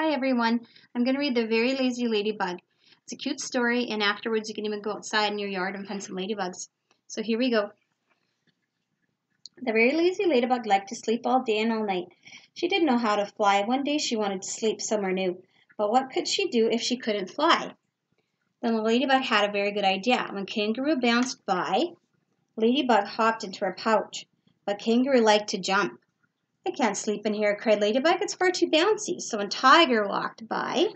Hi everyone. I'm going to read The Very Lazy Ladybug. It's a cute story and afterwards you can even go outside in your yard and find some ladybugs. So here we go. The very lazy ladybug liked to sleep all day and all night. She didn't know how to fly. One day she wanted to sleep somewhere new. But what could she do if she couldn't fly? Then the ladybug had a very good idea. When Kangaroo bounced by, Ladybug hopped into her pouch. But Kangaroo liked to jump. I can't sleep in here, cried Ladybug. It's far too bouncy. So when Tiger walked by,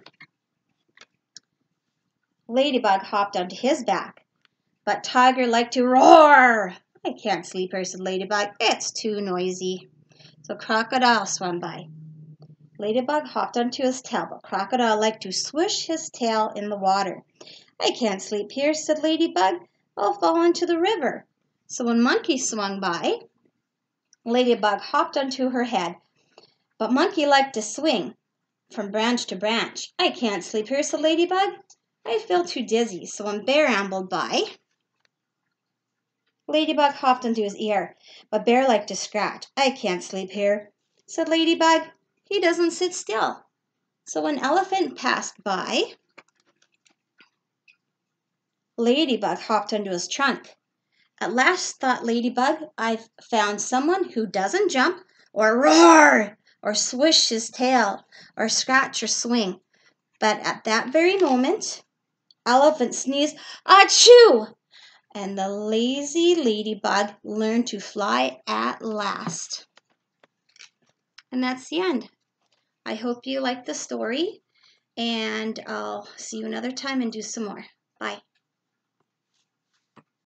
Ladybug hopped onto his back. But Tiger liked to roar. I can't sleep here, said Ladybug. It's too noisy. So Crocodile swam by. Ladybug hopped onto his tail, but Crocodile liked to swish his tail in the water. I can't sleep here, said Ladybug. I'll fall into the river. So when Monkey swung by, Ladybug hopped onto her head, but Monkey liked to swing from branch to branch. I can't sleep here, said Ladybug. I feel too dizzy. So when Bear ambled by, Ladybug hopped onto his ear, but Bear liked to scratch. I can't sleep here, said Ladybug. He doesn't sit still. So when Elephant passed by, Ladybug hopped onto his trunk. At last, thought Ladybug, I've found someone who doesn't jump or roar or swish his tail or scratch or swing. But at that very moment, Elephant sneezed, Achoo! And the lazy ladybug learned to fly at last. And that's the end. I hope you liked the story, and I'll see you another time and do some more. Bye.